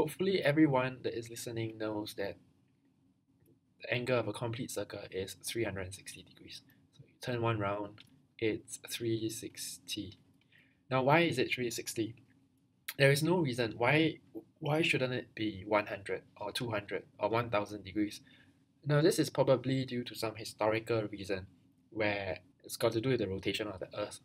hopefully everyone that is listening knows that the angle of a complete circle is 360 degrees. So you turn one round, it's 360. Now why is it 360? There is no reason why why shouldn't it be 100 or 200 or 1000 degrees? Now this is probably due to some historical reason where it's got to do with the rotation of the earth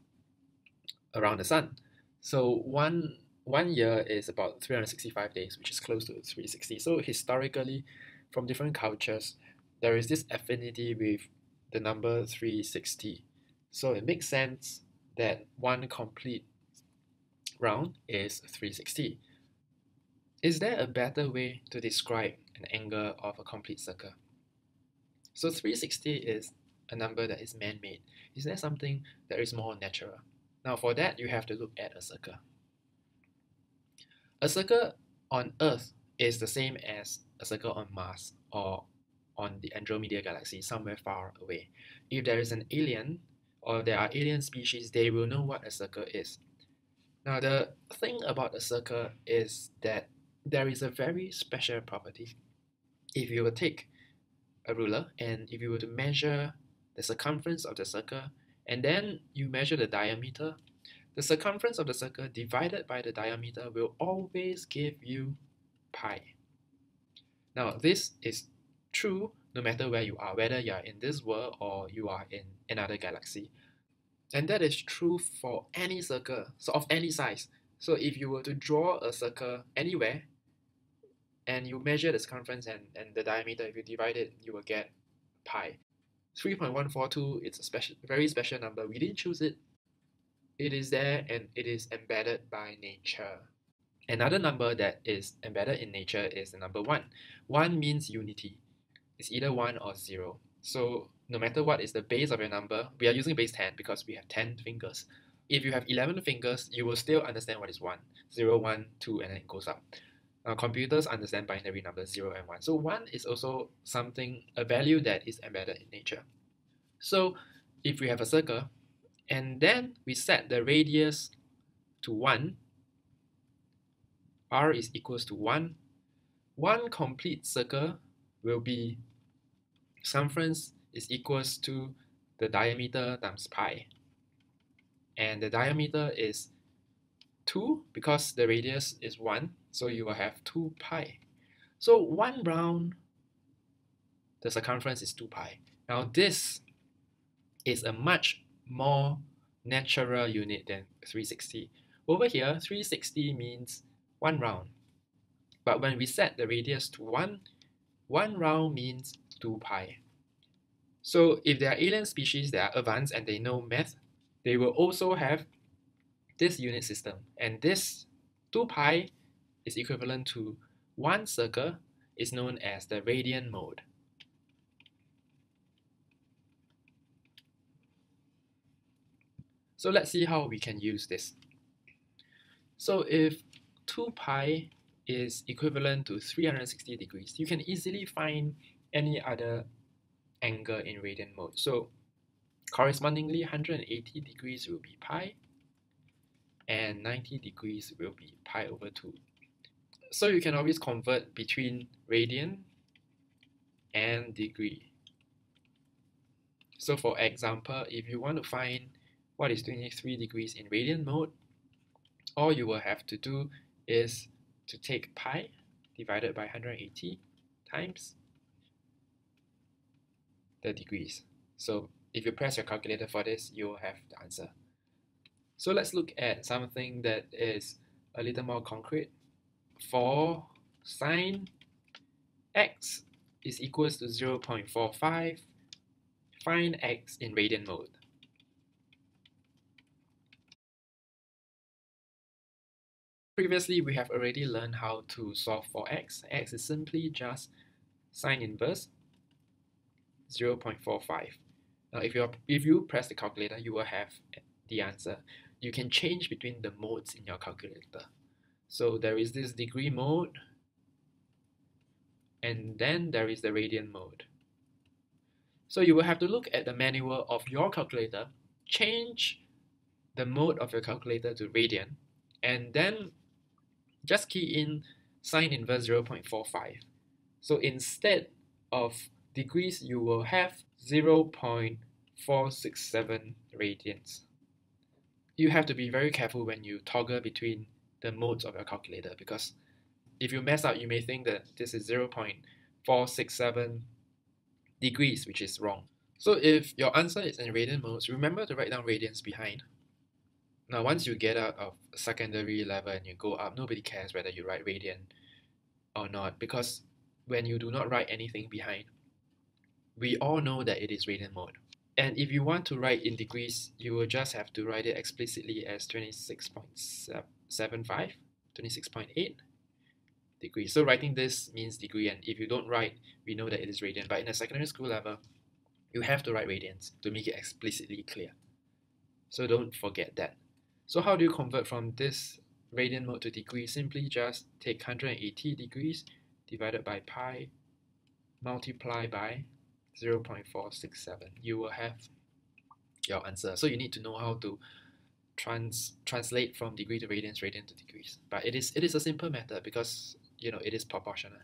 around the sun. So one one year is about 365 days, which is close to 360. So historically, from different cultures, there is this affinity with the number 360. So it makes sense that one complete round is 360. Is there a better way to describe an angle of a complete circle? So 360 is a number that is man-made. Is there something that is more natural? Now for that, you have to look at a circle. A circle on Earth is the same as a circle on Mars or on the Andromeda galaxy somewhere far away. If there is an alien or there are alien species, they will know what a circle is. Now the thing about a circle is that there is a very special property. If you were take a ruler and if you were to measure the circumference of the circle and then you measure the diameter the circumference of the circle divided by the diameter will always give you pi. Now, this is true no matter where you are, whether you are in this world or you are in another galaxy. And that is true for any circle, so of any size. So if you were to draw a circle anywhere, and you measure the circumference and, and the diameter, if you divide it, you will get pi. 3.142, it's a special, very special number. We didn't choose it, it is there and it is embedded by nature. Another number that is embedded in nature is the number 1. 1 means unity. It's either 1 or 0. So no matter what is the base of your number, we are using base 10 because we have 10 fingers. If you have 11 fingers, you will still understand what is 1. 0, 1, 2, and then it goes up. Now, computers understand binary numbers 0 and 1. So 1 is also something, a value that is embedded in nature. So if we have a circle, and then we set the radius to 1 r is equals to 1 one complete circle will be circumference is equals to the diameter times pi. And the diameter is 2 because the radius is 1 so you will have 2 pi. So one round the circumference is 2 pi. Now this is a much more natural unit than 360. Over here, 360 means one round. But when we set the radius to 1, one round means 2 pi. So if there are alien species that are advanced and they know math, they will also have this unit system. And this 2 pi is equivalent to one circle is known as the radian mode. So let's see how we can use this. So if 2 pi is equivalent to 360 degrees, you can easily find any other angle in radian mode. So correspondingly, 180 degrees will be pi, and 90 degrees will be pi over 2. So you can always convert between radian and degree. So for example, if you want to find what is 23 degrees in radian mode, all you will have to do is to take pi divided by 180 times the degrees. So if you press your calculator for this, you will have the answer. So let's look at something that is a little more concrete. For sine x is equals to 0.45, find x in radian mode. Previously, we have already learned how to solve for x. x is simply just sine inverse 0.45. Now, if you if you press the calculator, you will have the answer. You can change between the modes in your calculator. So there is this degree mode, and then there is the radian mode. So you will have to look at the manual of your calculator, change the mode of your calculator to radian, and then just key in sine inverse 0.45. So instead of degrees, you will have 0.467 radians. You have to be very careful when you toggle between the modes of your calculator because if you mess up, you may think that this is 0.467 degrees, which is wrong. So if your answer is in radian modes, remember to write down radians behind. Now, once you get out of secondary level and you go up, nobody cares whether you write radian or not because when you do not write anything behind, we all know that it is radian mode. And if you want to write in degrees, you will just have to write it explicitly as 26.75, 26.8 degrees. So writing this means degree, and if you don't write, we know that it is radian. But in a secondary school level, you have to write radians to make it explicitly clear. So don't forget that. So how do you convert from this radian mode to degree? Simply just take 180 degrees divided by pi multiply by 0.467. You will have your answer. So you need to know how to trans translate from degree to radians, radian to degrees. But it is it is a simple method because you know it is proportional.